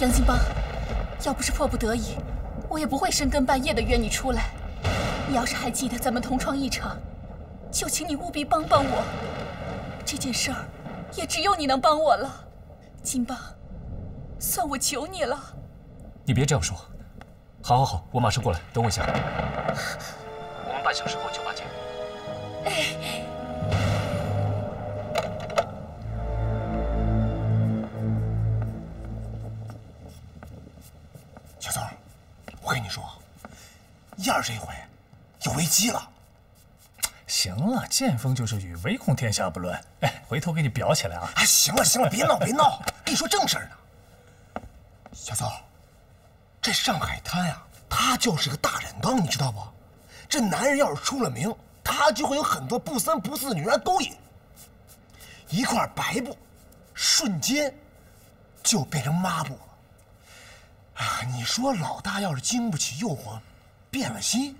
杨金邦，要不是迫不得已，我也不会深更半夜的约你出来。你要是还记得咱们同窗一场，就请你务必帮帮我。这件事儿，也只有你能帮我了。金邦，算我求你了。你别这样说。好，好，好，我马上过来，等我一下。我们半小时后酒吧见。小机了。行了，见风就是雨，唯恐天下不乱。哎，回头给你裱起来啊！哎，行了行了，别闹别闹，跟你说正事儿呢。小宋，这上海滩呀，他就是个大染缸，你知道不？这男人要是出了名，他就会有很多不三不四的女人勾引。一块白布，瞬间就变成抹布了。啊，你说老大要是经不起诱惑，变了心，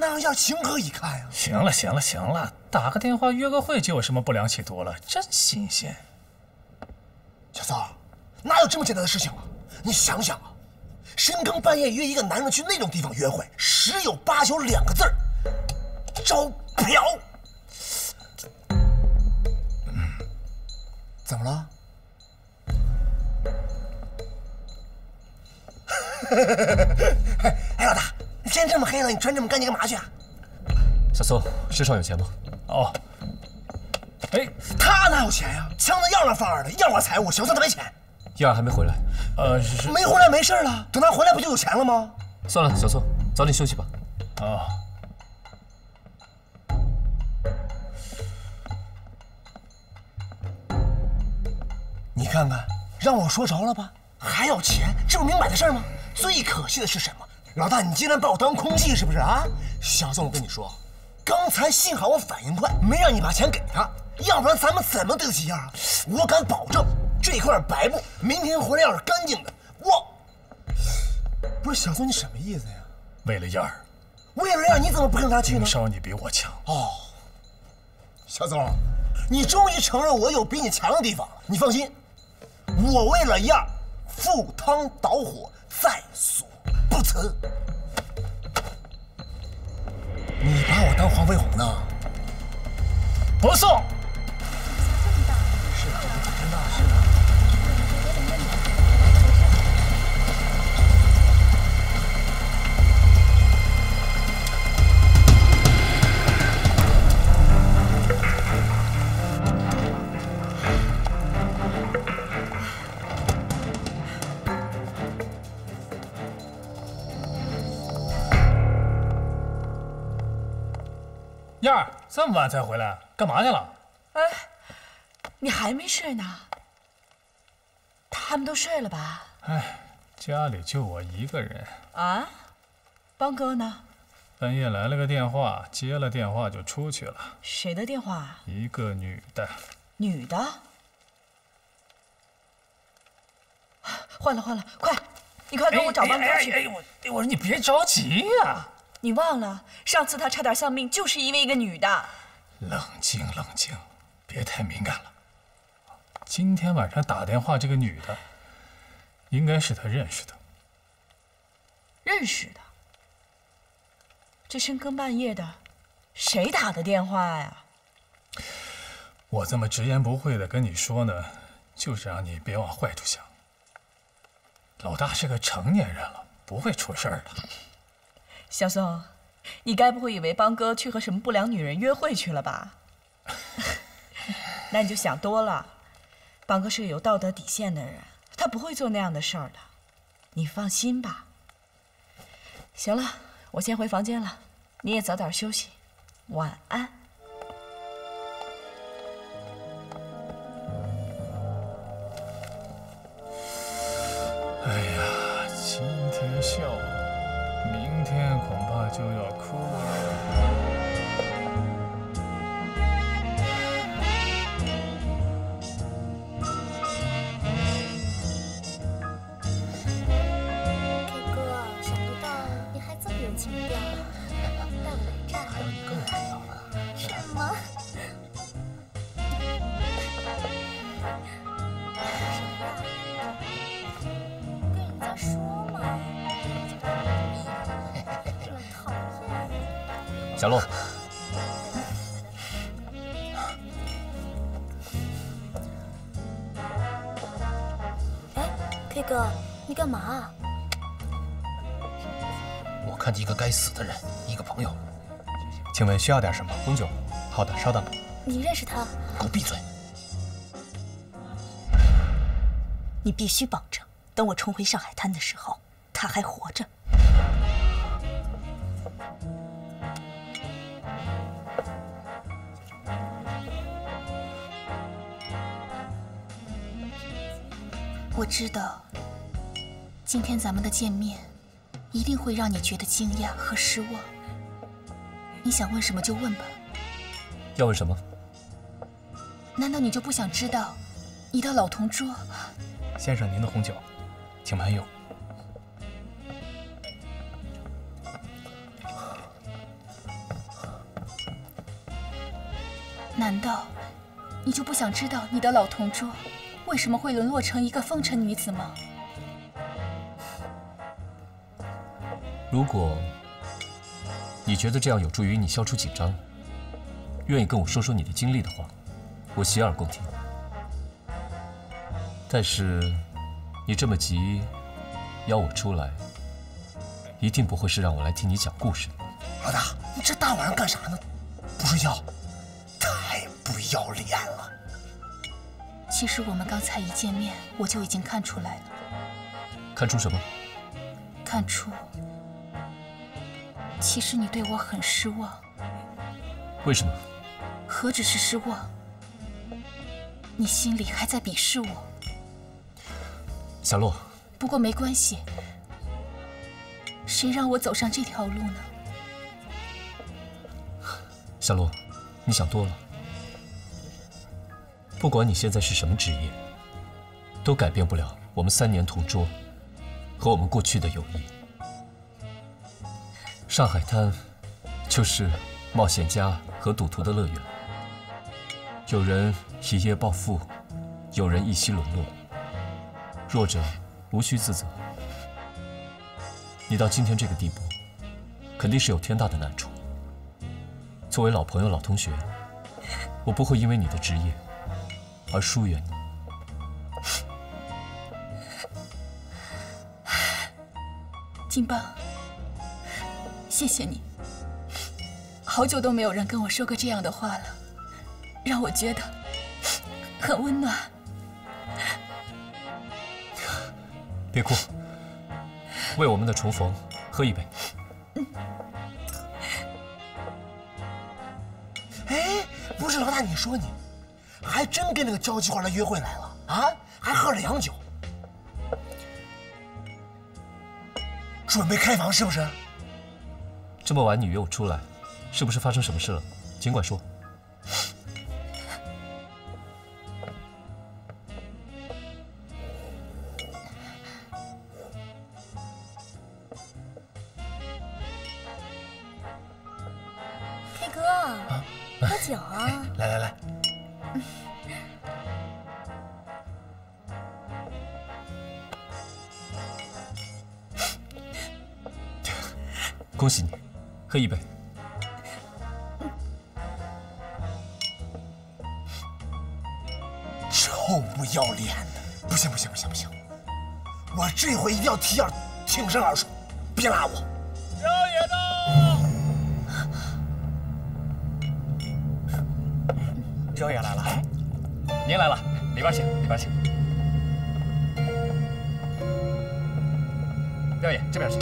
那让要情何以堪呀？行了行了行了，打个电话约个会就有什么不良企图了？真新鲜。小宋，哪有这么简单的事情啊？你想想啊，深更半夜约一个男人去那种地方约会，十有八九两个字儿：招嫖。怎么了？哎，老大，天这么黑了，你穿这么干净干嘛去啊？小宋，身上有钱吗？哦，哎，他哪有钱呀？枪子样样范儿的，样样财物，小宋他没钱。燕儿还没回来。呃，是没回来没事了，等他回来不就有钱了吗？算了，小宋，早点休息吧。啊，你看看，让我说着了吧？还要钱，这不明摆的事吗？最可惜的是什么？老大，你竟然把我当空气是不是啊？小宋，我跟你说，刚才幸好我反应快，没让你把钱给他，要不然咱们怎么对得起样啊？我敢保证，这块白布明天回来要是干净的，我不是小宋，你什么意思呀？为了燕儿，为了燕儿你怎么不跟他去呢林？少你比我强。哦，小宋，你终于承认我有比你强的地方了。你放心，我为了燕儿赴汤蹈火，在所如此。你把我当黄飞鸿呢？不送。么晚才回来，干嘛去了？哎，你还没睡呢？他们都睡了吧？哎，家里就我一个人。啊，邦哥呢？半夜来了个电话，接了电话就出去了。谁的电话？一个女的，女的？换了换了，快，你快给我找邦哥去！哎哎哎我我说你别着急呀、你忘了上次他差点丧命，就是因为一个女的。冷静冷静，别太敏感了。今天晚上打电话这个女的，应该是他认识的。认识的。这深更半夜的，谁打的电话呀？我这么直言不讳的跟你说呢，就是让你别往坏处想。老大是个成年人了，不会出事儿的。小宋，你该不会以为邦哥去和什么不良女人约会去了吧？那你就想多了。邦哥是个有道德底线的人，他不会做那样的事儿的。你放心吧。行了，我先回房间了，你也早点休息，晚安。就要哭了。小鹿，哎，K 哥，你干嘛啊？我看见一个该死的人，一个朋友。请问需要点什么？红酒。好的，稍等。你认识他？给我闭嘴！你必须保证，等我重回上海滩的时候，他还活着。我知道，今天咱们的见面，一定会让你觉得惊讶和失望。你想问什么就问吧。要问什么？难道你就不想知道，你的老同桌？先生，您的红酒，请慢用。难道你就不想知道你的老同桌为什么会沦落成一个风尘女子吗？如果你觉得这样有助于你消除紧张，愿意跟我说说你的经历的话，我洗耳恭听。但是你这么急邀我出来，一定不会是让我来听你讲故事的。老大，你这大晚上干啥呢？不睡觉？太不要脸了！其实我们刚才一见面，我就已经看出来了。看出什么？看出，其实你对我很失望。为什么？何止是失望，你心里还在鄙视我。小洛，不过没关系，谁让我走上这条路呢？小洛，你想多了。不管你现在是什么职业，都改变不了我们三年同桌和我们过去的友谊。上海滩就是冒险家和赌徒的乐园，有人一夜暴富，有人一夕沦落。弱者无需自责。你到今天这个地步，肯定是有天大的难处。作为老朋友、老同学，我不会因为你的职业而疏远你。金棒，谢谢你。好久都没有人跟我说过这样的话了，让我觉得很温暖。别哭，为我们的重逢喝一杯。哎，不是老大，你说你，还真跟那个交际花来约会来了啊？还喝了洋酒，准备开房是不是？这么晚你约我出来，是不是发生什么事了？尽管说。彪爷来了，您来了，里边请，里边请。彪爷这边请。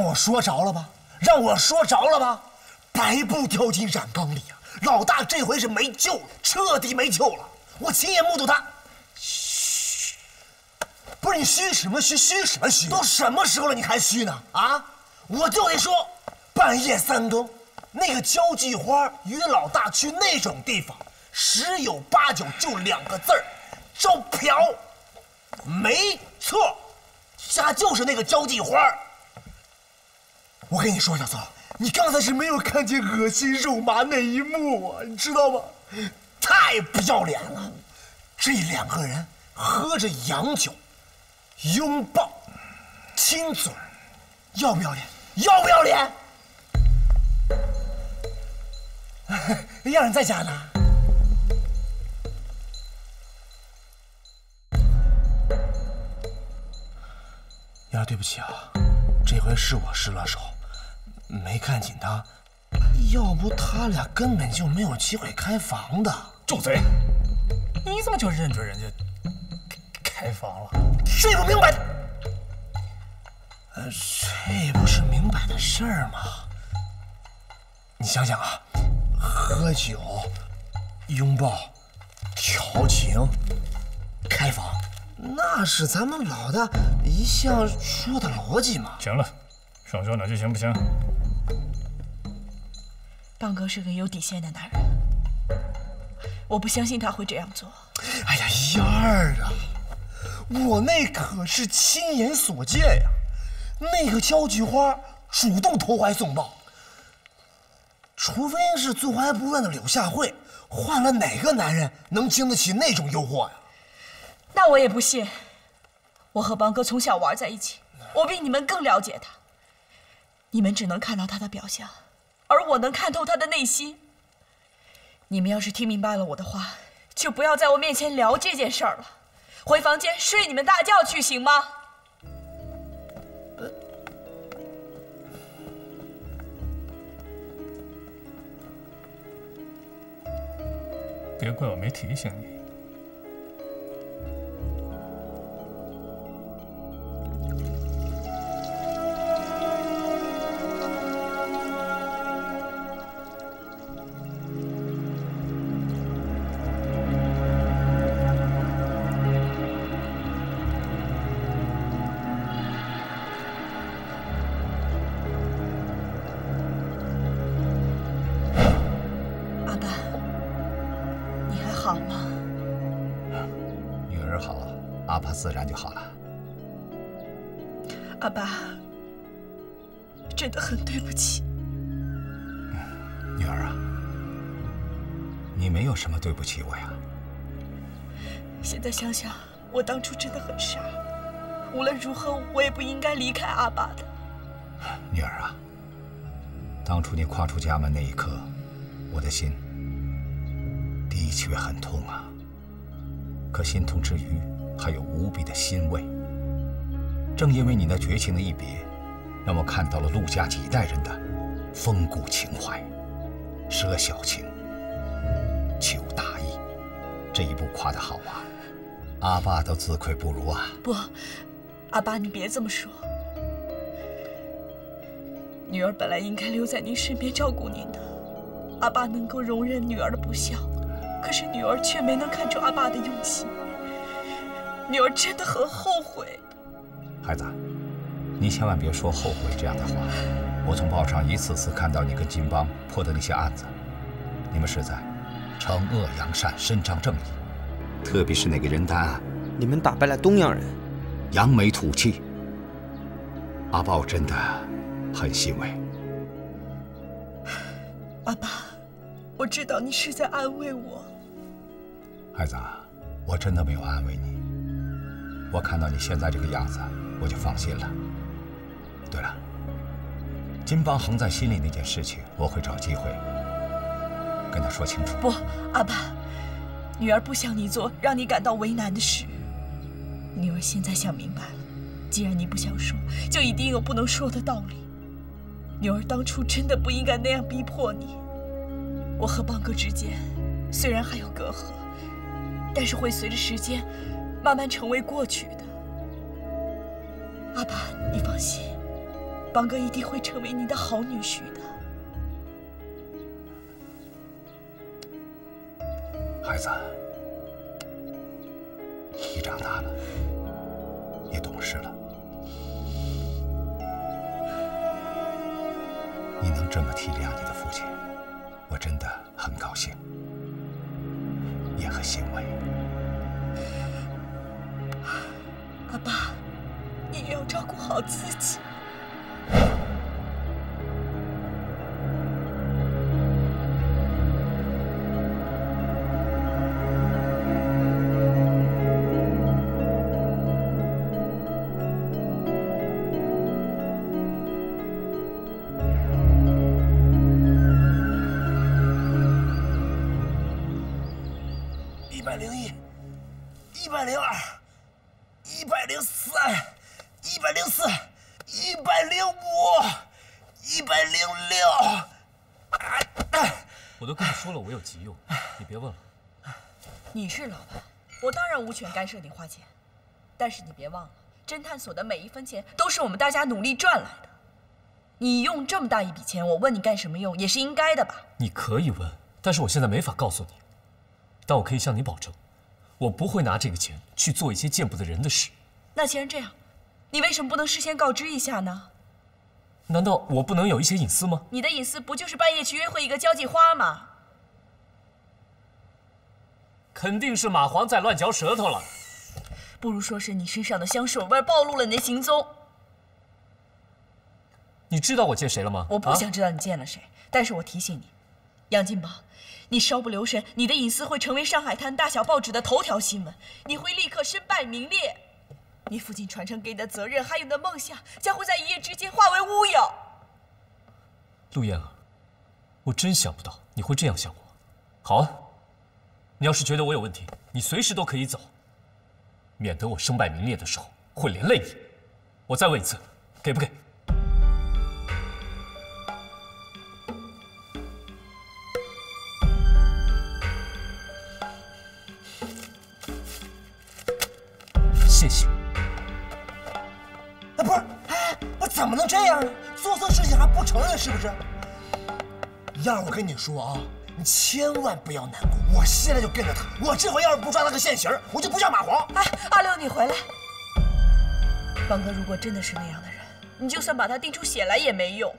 让我说着了吧？让我说着了吧？白布掉进染缸里啊！老大这回是没救了，彻底没救了。我亲眼目睹他。嘘，不是你嘘什么嘘嘘什么嘘？都什么时候了，你还嘘呢？啊！我就得说，半夜三更，那个交际花约老大去那种地方，十有八九就两个字儿：招嫖。没错，家就是那个交际花。我跟你说，小宋，你刚才是没有看见恶心肉麻那一幕啊，你知道吗？太不要脸了！这两个人喝着洋酒，拥抱、亲嘴，要不要脸？要不要脸？让人在家呢。呀，对不起啊，这回是我失了手，没看紧他。要不他俩根本就没有机会开房的。住嘴！你怎么就认准人家开房了？这不明白？呃，这不是明白的事儿吗？你想想啊，喝酒、拥抱、调情、开房，那是咱们老大一向说的逻辑嘛。行了，少说两句行不行？邦哥是个有底线的男人，我不相信他会这样做。哎呀，燕儿啊，我那可是亲眼所见呀！那个交际花主动投怀送抱，除非是坐怀不乱的柳下惠，换了哪个男人能经得起那种诱惑呀？那我也不信。我和邦哥从小玩在一起，我比你们更了解他。你们只能看到他的表象，而我能看透他的内心。你们要是听明白了我的话，就不要在我面前聊这件事儿了，回房间睡你们大觉去，行吗？别怪我没提醒你。好，阿爸自然就好了。阿爸，真的很对不起。女儿啊，你没有什么对不起我呀。现在想想，我当初真的很傻。无论如何，我也不应该离开阿爸的。女儿啊，当初你跨出家门那一刻，我的心的确很痛啊。可心痛之余，还有无比的欣慰。正因为你那绝情的一别，让我看到了陆家几代人的风骨情怀，舍小情，求大义。这一步跨得好啊，阿爸都自愧不如啊。不，阿爸，你别这么说。女儿本来应该留在您身边照顾您的，阿爸能够容忍女儿的不孝，可是女儿却没能看出阿爸的用心。女儿真的很后悔。孩子，你千万别说后悔这样的话。我从报上一次次看到你跟金邦破的那些案子，你们是在惩恶扬善、伸张正义，特别是那个人丹案，你们打败了东洋人，扬眉吐气。阿豹真的很欣慰。阿爸，我知道你是在安慰我。孩子，我真的没有安慰你。我看到你现在这个样子，我就放心了。对了，金邦恒在心里那件事情，我会找机会跟他说清楚。不，阿爸，女儿不想你做让你感到为难的事。女儿现在想明白了，既然你不想说，就一定有不能说的道理。女儿当初真的不应该那样逼迫你。我和邦哥之间虽然还有隔阂，但是会随着时间慢慢成为过去的。阿爸，你放心，邦哥一定会成为你的好女婿的。孩子，你长大了，也懂事了，你能这么体谅你的父亲，我真的很高兴，也很欣慰。阿爸，你也要照顾好自己。有急用，你别问了。你是老板，我当然无权干涉你花钱，但是你别忘了，侦探所的每一分钱都是我们大家努力赚来的。你用这么大一笔钱，我问你干什么用，也是应该的吧？你可以问，但是我现在没法告诉你。但我可以向你保证，我不会拿这个钱去做一些见不得人的事。那既然这样，你为什么不能事先告知一下呢？难道我不能有一些隐私吗？你的隐私不就是半夜去约会一个交际花吗？肯定是蚂蟥在乱嚼舌头了。不如说是你身上的香水味暴露了你的行踪。你知道我见谁了吗？我不啊想知道你见了谁，但是我提醒你，杨金宝，你稍不留神，你的隐私会成为上海滩大小报纸的头条新闻，你会立刻身败名裂。你父亲传承给你的责任，还有你的梦想，将会在一夜之间化为乌有。陆燕儿，我真想不到你会这样想我。好啊，你要是觉得我有问题，你随时都可以走，免得我身败名裂的时候会连累你。我再问一次，给不给？谢谢。哎，不是，哎，我怎么能这样呢？做错事情还不承认，是不是？燕儿，我跟你说啊，你千万不要难过，我现在就跟着他。我这回要是不抓他个现行，我就不叫马黄。哎，阿六，你回来。邦哥如果真的是那样的人，你就算把他盯出血来也没用。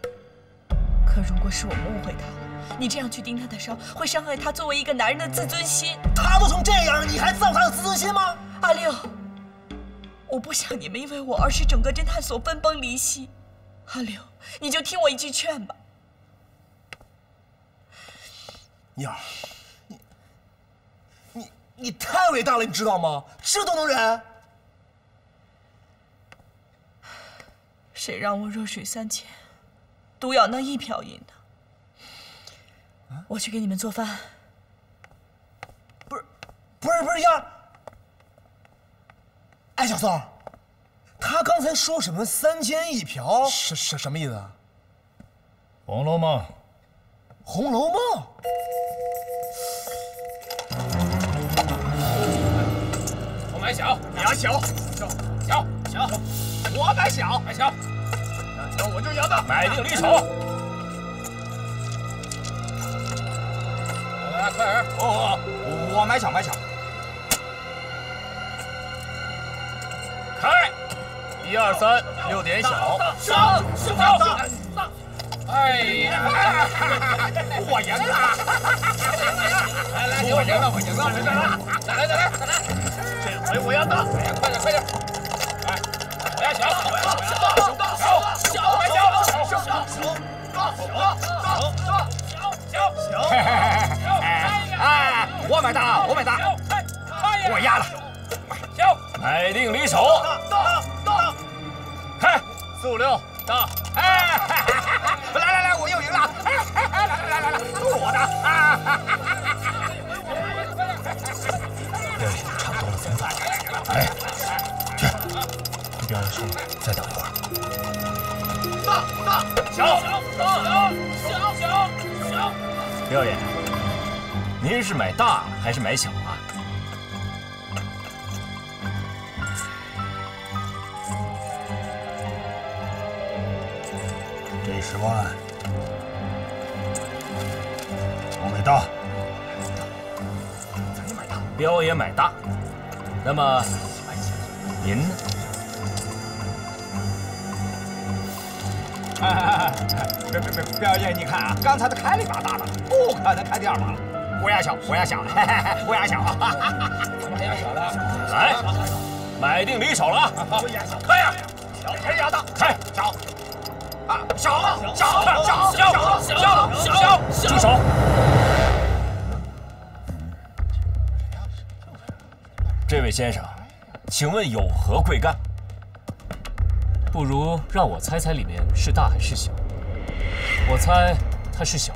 可如果是我们误会他了，你这样去盯他的伤，会伤害他作为一个男人的自尊心。他都成这样了，你还造他的自尊心吗？阿六，我不想你们因为我而使整个侦探所分崩离析。阿六，你就听我一句劝吧。燕儿，你你你太伟大了，你知道吗？这都能忍？谁让我弱水三千，独咬那一瓢饮呢？我去给你们做饭。不是，不是，不是燕儿。哎，小宋，他刚才说什么三千一瓢？是什什么意思啊？《红楼梦》《红楼梦》。我买小，你要小，小小小，我买小，买小，小我就要大，买定离手。来来，快点！哦，我买小买小。开，一二三，六点小，上上上！哎呀，我赢了！来来，我赢了，我赢了！再来，再来，再来！这回我要大！快点，快点！哎，我要小，我要小，小，小，我要小，小，小，小，小，小，小，哎，我买大，我买大，我压了，小，买定离手，大，大，开，四五六，大，哎，我的，啊！六爷，差不多了，咱走。哎，去，一边说，再等一会儿。大大小大小小小，六爷，您是买大还是买小啊？十万，彪爷买大，那么您呢？哎，别别别，彪爷，你看啊，刚才他开了一把大的，不可能开第二把了。我压小，我压小，我压小，我压小的，来，买定离手了啊！我压小，开呀！小谁压大？开小啊，小小小小小小小，住手！先生，请问有何贵干？不如让我猜猜里面是大还是小。我猜它是小。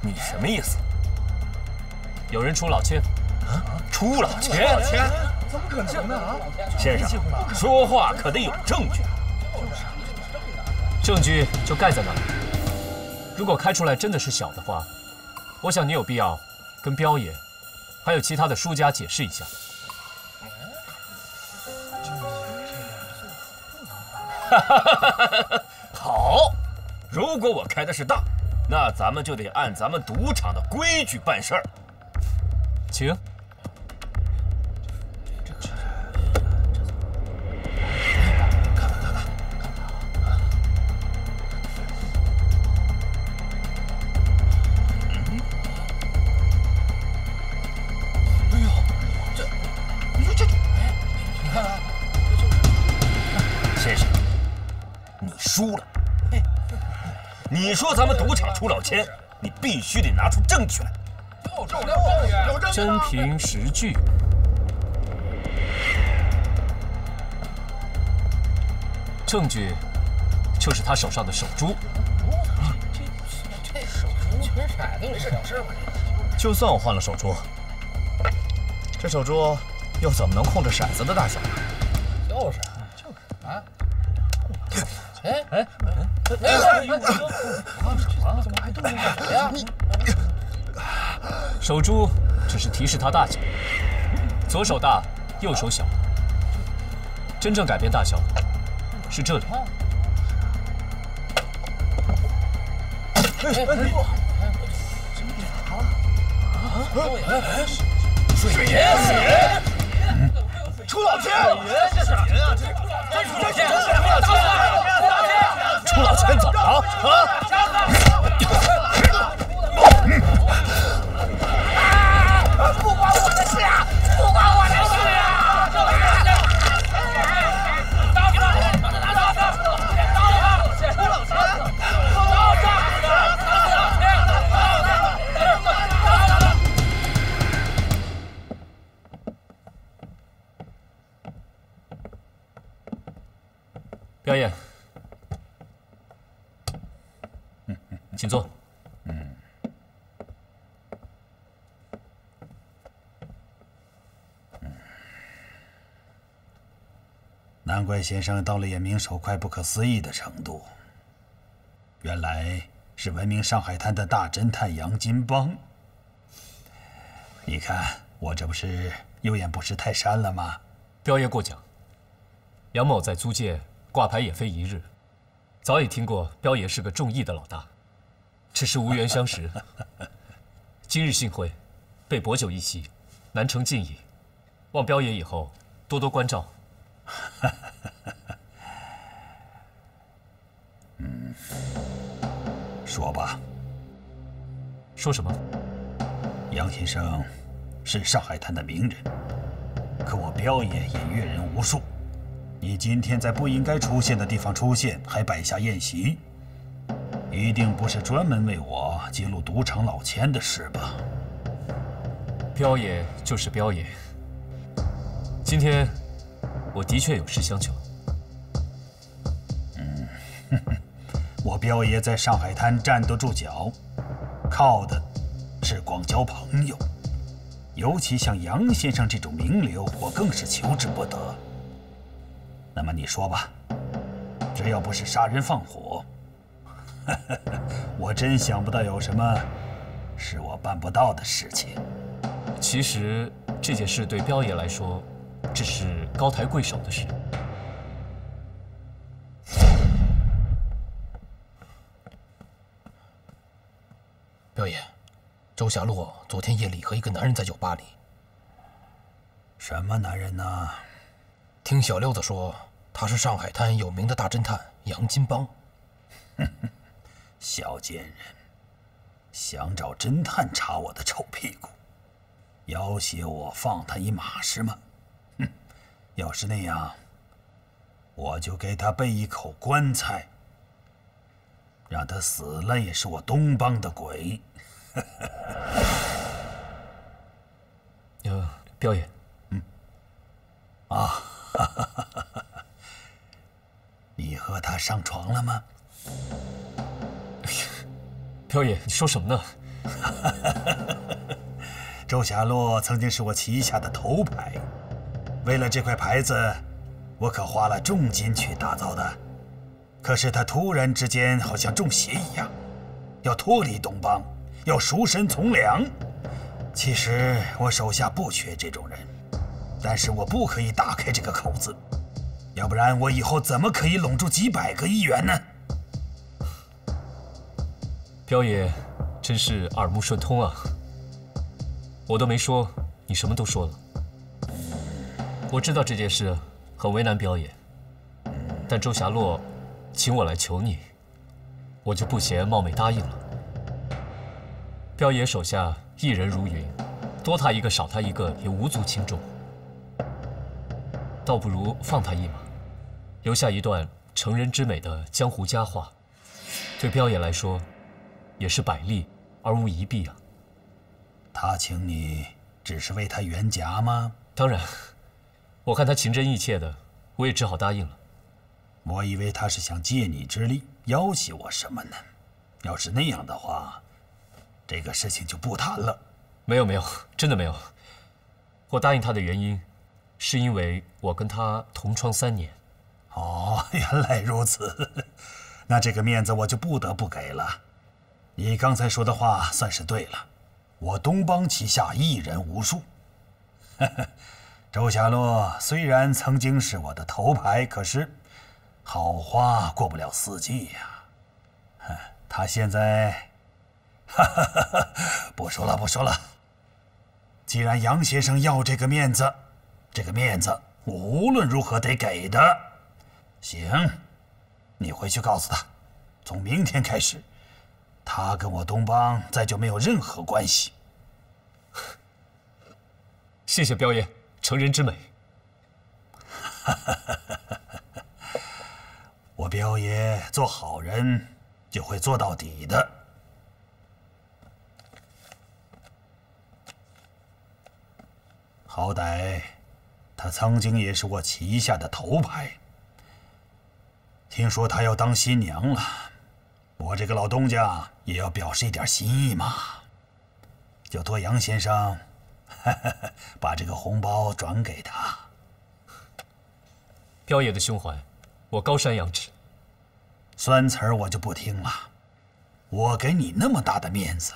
你什么意思？有人出老千？啊？出老千？老千？怎么可能呢？啊！先生，说话可得有证据。证据就盖在那里。如果开出来真的是小的话，我想你有必要跟彪爷。还有其他的输家解释一下。好，如果我开的是大，那咱们就得按咱们赌场的规矩办事儿。请。你说咱们赌场出老千，你必须得拿出证据来。有证据，有证，真凭实据。证据就是他手上的手珠。这手珠缺色都没事了事吧？就算我换了手珠，这手珠又怎么能控制骰子的大小呢？就是，就是啊。哎哎哎！啊，怎么还动手呀？手珠只是提示他大小，左手大，右手小。真正改变大小的是这里。哎哎哎！啊！水银，水银，出老千！水银，这是银啊！这出老千，出老千！老钱怎么了？啊！请坐。嗯。难怪先生到了眼明手快、不可思议的程度。原来是闻名上海滩的大侦探杨金邦。你看我这不是有眼不识泰山了吗？彪爷过奖。杨某在租界挂牌也非一日，早已听过彪爷是个重义的老大。只是无缘相识，今日幸会，备薄酒一席，难成敬意，望彪爷以后多多关照。嗯，说吧。说什么？杨先生是上海滩的名人，可我彪爷也阅人无数。你今天在不应该出现的地方出现，还摆下宴席。一定不是专门为我揭露赌场老千的事吧？彪爷就是彪爷。今天我的确有事相求。嗯，我彪爷在上海滩站得住脚，靠的是广交朋友。尤其像杨先生这种名流，我更是求之不得。那么你说吧，只要不是杀人放火。我真想不到有什么是我办不到的事情。其实这件事对彪爷来说，只是高抬贵手的事。彪爷，周霞洛昨天夜里和一个男人在酒吧里。什么男人呢？听小六子说他是上海滩有名的大侦探杨金邦。小贱人，想找侦探查我的臭屁股，要挟我放他一马是吗？哼，要是那样，我就给他备一口棺材，让他死了也是我东邦的鬼。呃，彪爷，嗯，啊，你和他上床了吗？飘爷，你说什么呢？周霞洛曾经是我旗下的头牌，为了这块牌子，我可花了重金去打造的。可是他突然之间好像中邪一样，要脱离东邦，要赎身从良。其实我手下不缺这种人，但是我不可以打开这个口子，要不然我以后怎么可以拢住几百个议员呢？彪爷，真是耳目顺通啊！我都没说，你什么都说了。我知道这件事很为难彪爷，但周霞洛请我来求你，我就不嫌冒昧答应了。彪爷手下艺人如云，多他一个少他一个也无足轻重，倒不如放他一马，留下一段成人之美的江湖佳话，对彪爷来说。也是百利而无一弊啊。他请你只是为他圆夹吗？当然，我看他情真意切的，我也只好答应了。我以为他是想借你之力要挟我什么呢？要是那样的话，这个事情就不谈了。没有没有，真的没有。我答应他的原因，是因为我跟他同窗三年。哦，原来如此，那这个面子我就不得不给了。你刚才说的话算是对了，我东邦旗下艺人无数。周霞洛虽然曾经是我的头牌，可是好花过不了四季呀。他现在，不说了，不说了。既然杨先生要这个面子，这个面子我无论如何得给的。行，你回去告诉他，从明天开始。他跟我东邦再就没有任何关系。谢谢彪爷，成人之美。我彪爷做好人就会做到底的。好歹他曾经也是我旗下的头牌。听说他要当新娘了。我这个老东家也要表示一点心意嘛，就托杨先生 把这个红包转给他。彪爷的胸怀，我高山仰止。酸词儿我就不听了，我给你那么大的面子，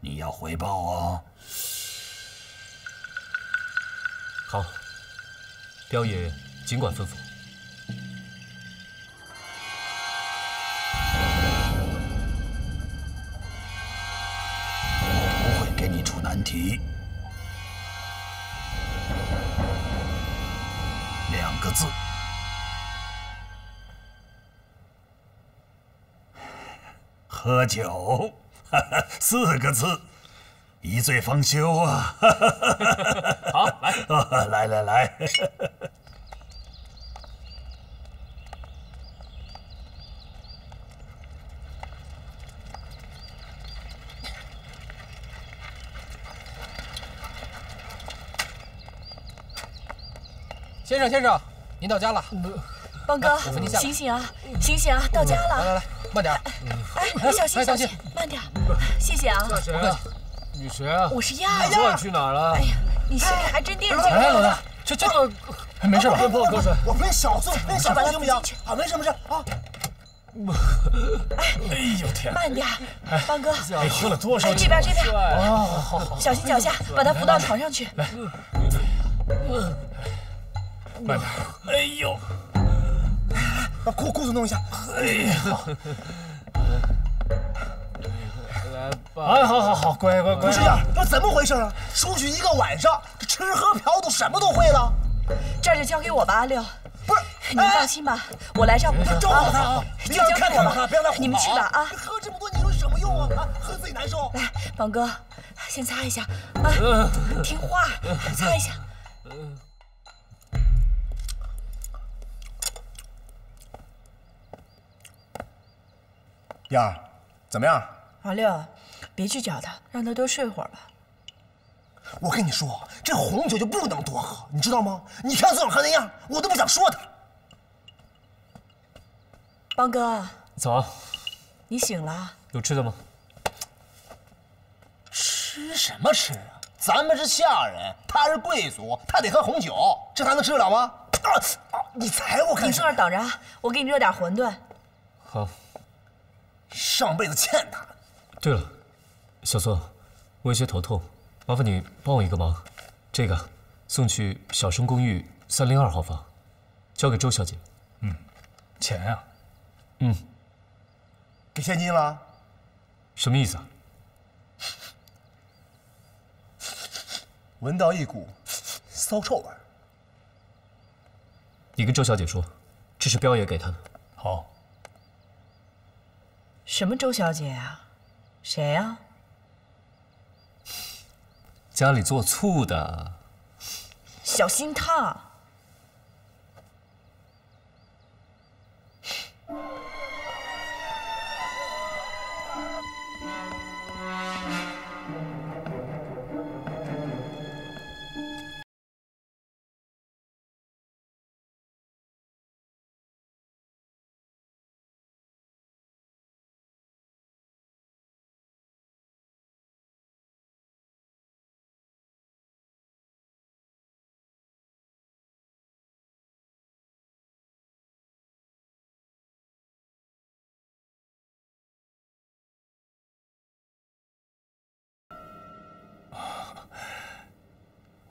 你要回报哦。好，彪爷尽管吩咐。题，两个字，喝酒，四个字，一醉方休啊！好，来，来 来来。先生，先生，您到家了。邦哥，醒醒啊，醒醒啊，到家了。来来来，慢点。哎，你小心，小心，慢点。谢谢啊。不客气。你谁啊？我是亚。你说你去哪儿了？哎呀，你心里还真惦记着。哎，老大，这这个没事吧？别泼我口水。我喷小宋，喷小宋行不行？啊，没事没事啊。哎呦天！慢点，邦哥。哎，喝了多少？这边这边。哦，好好。小心脚下，把他扶到床上去。来。慢点！哎呦，把裤裤子弄一下。哎呀，来，哎，好好好，乖乖乖。不是呀，这怎么回事啊？出去一个晚上，这吃喝嫖赌什么都会了。这儿就交给我吧，阿六。不是，你放心吧，我来照顾他。照顾他啊！就交给我吧，不要来你们去吧啊！喝这么多，你说有什么用啊？啊，喝自己难受。来，宝哥，先擦一下啊，听话，擦一下。燕儿，怎么样？老六，别去叫他，让他多睡会儿吧。我跟你说，这红酒就不能多喝，你知道吗？你看昨晚喝那样，我都不想说他。邦哥，早，你醒了？有吃的吗？吃什么吃啊？咱们是下人，他是贵族，他得喝红酒，这他能吃得了吗？啊啊！你踩我干你什么？坐那儿等着啊，我给你热点馄饨。好。上辈子欠他的。对了，小宋，我有些头痛，麻烦你帮我一个忙，这个送去小生公寓三零二号房，交给周小姐。嗯，钱呀、嗯，给现金了？什么意思啊？闻到一股骚臭味。你跟周小姐说，这是彪爷给她的。好。什么周小姐啊？谁啊、家里做醋的。小心烫。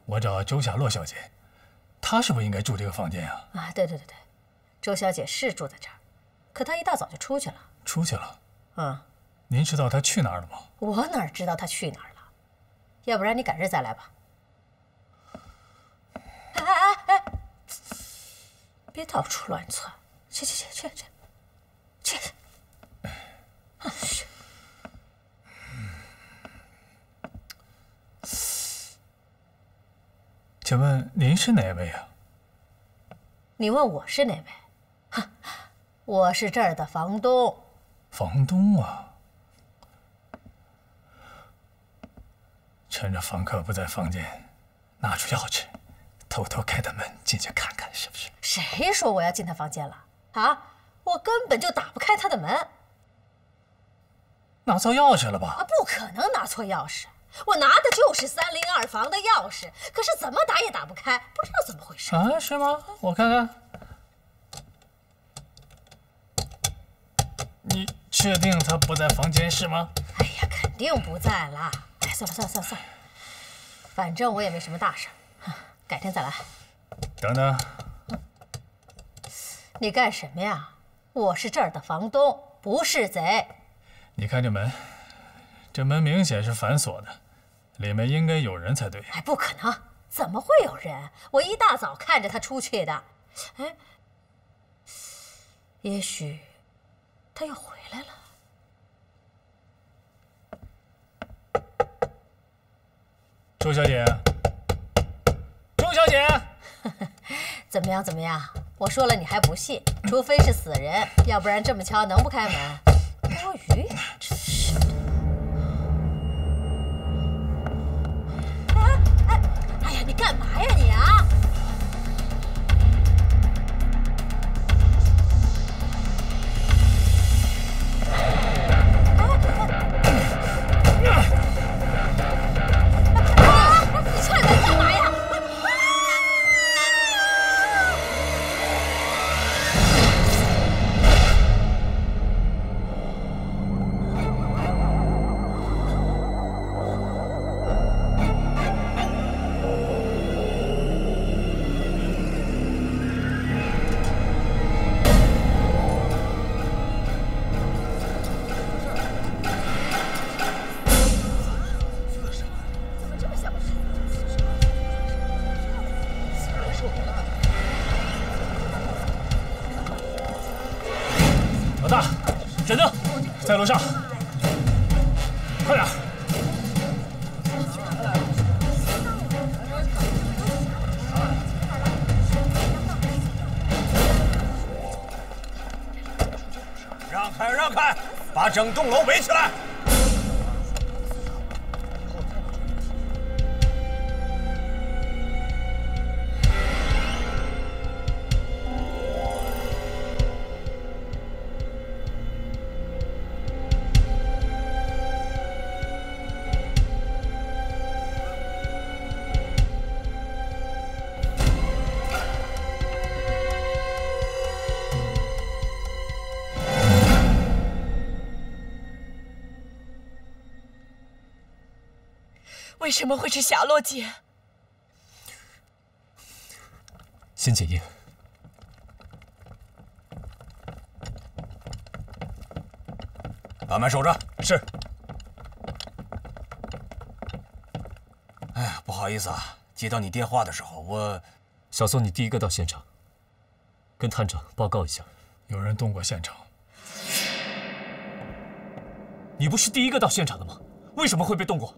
我找周夏洛小姐，她是不是应该住这个房间啊？啊，对对对对，周小姐是住在这儿，可她一大早就出去了。出去了。嗯，您知道她去哪儿了吗？我哪知道她去哪儿了？要不然你改日再来吧。哎哎哎哎！别到处乱窜，去去去去去去！哎 请问您是哪位啊？你问我是哪位？哈，我是这儿的房东。房东啊。趁着房客不在房间，拿出钥匙，偷偷开的门进去看看，是不是？谁说我要进他房间了？啊，我根本就打不开他的门。拿错钥匙了吧？啊，不可能拿错钥匙，我拿的就是三零二房的钥匙，可是怎么打也打不开，不知道怎么回事。啊，是吗？我看看。你确定他不在房间是吗？哎呀，肯定不在啦。哎，算了算了算了算了，反正我也没什么大事，改天再来。等等，你干什么呀？我是这儿的房东，不是贼。你看这门，这门明显是反锁的，里面应该有人才对。哎，不可能，怎么会有人？我一大早看着他出去的。哎，也许他又回来了。周小姐，周小姐，怎么样？怎么样？我说了你还不信？除非是死人，要不然这么敲能不开门？多余，你干嘛呀你啊？整栋楼围起来！什么会是夏洛姐？先解印。把门守着。是。哎呀，不好意思啊，接到你电话的时候，我……小宋，你第一个到现场，跟探长报告一下，有人动过现场。你不是第一个到现场的吗？为什么会被动过？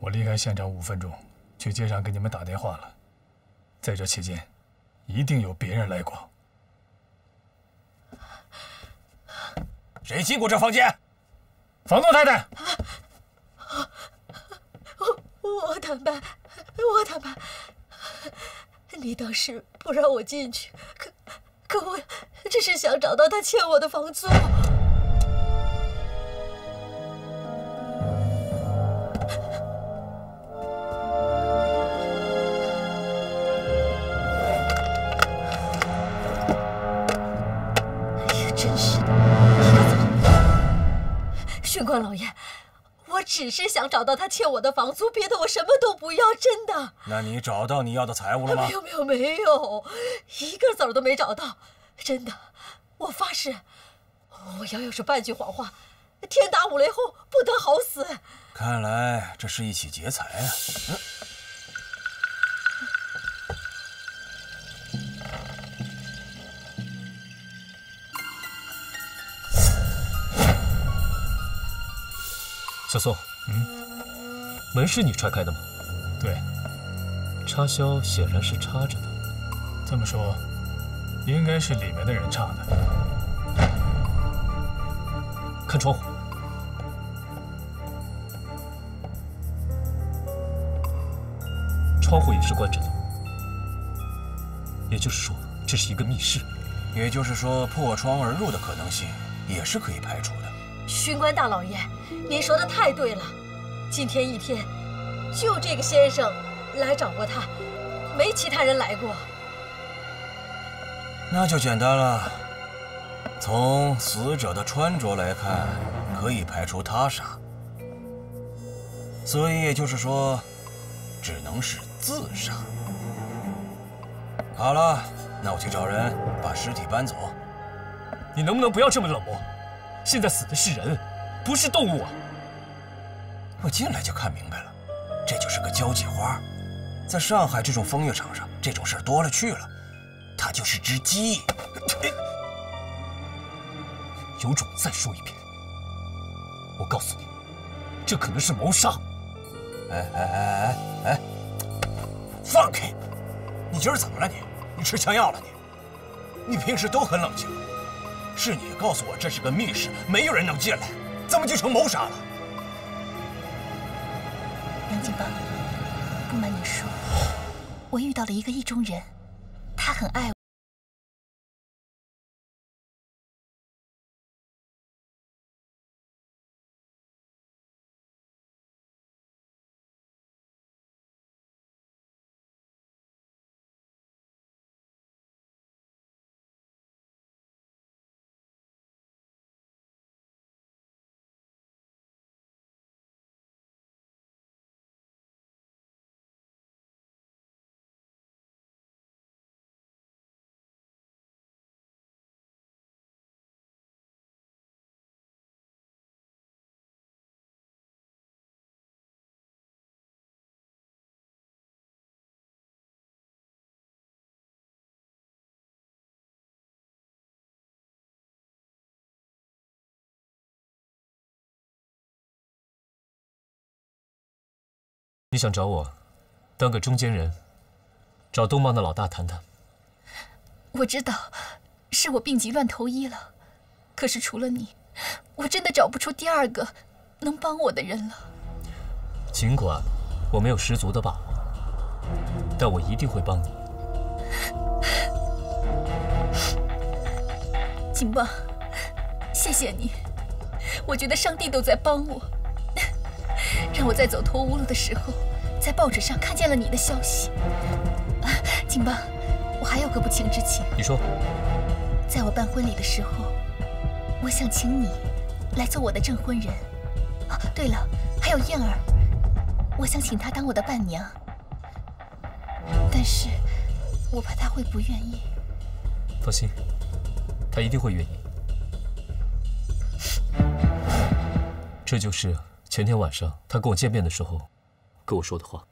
我离开现场五分钟，去街上给你们打电话了。在这期间，一定有别人来过。谁进过这房间？房东太太。我我坦白，我坦白。你当时不让我进去，可可我只是想找到他欠我的房租。官老爷，我只是想找到他欠我的房租，别的我什么都不要，真的。那你找到你要的财物了吗？没有，没有，没有，一个子儿都没找到，真的，我发誓，我要要是半句谎话，天打五雷轰，不得好死。看来这是一起劫财啊！嗯小宋，嗯，门是你踹开的吗？对，插销显然是插着的。这么说，应该是里面的人插的。看窗户，窗户也是关着的。也就是说，这是一个密室。也就是说，破窗而入的可能性也是可以排除的。巡官大老爷，您说的太对了。今天一天，就这个先生来找过他，没其他人来过。那就简单了。从死者的穿着来看，可以排除他杀。所以也就是说，只能是自杀。好了，那我去找人把尸体搬走。你能不能不要这么冷漠？现在死的是人，不是动物啊！我进来就看明白了，这就是个交际花。在上海这种风月场上，这种事儿多了去了。它就是只鸡。有种再说一遍！我告诉你，这可能是谋杀。哎哎哎哎哎！放开！你今儿怎么了你？你吃枪药了你？你平时都很冷静。是你告诉我这是个密室，没有人能进来，怎么就成谋杀了？杨景邦，不瞒你说，我遇到了一个意中人，他很爱我。想找我当个中间人，找东邦的老大谈谈。我知道，是我病急乱投医了，可是除了你，我真的找不出第二个能帮我的人了。尽管我没有十足的把握，但我一定会帮你。金邦，谢谢你，我觉得上帝都在帮我，让我在走投无路的时候，在报纸上看见了你的消息。啊，金邦，我还有个不情之请。你说，在我办婚礼的时候，我想请你来做我的证婚人。啊，对了，还有燕儿，我想请她当我的伴娘，但是我怕她会不愿意。放心，她一定会愿意。这就是前天晚上她跟我见面的时候跟我说的话。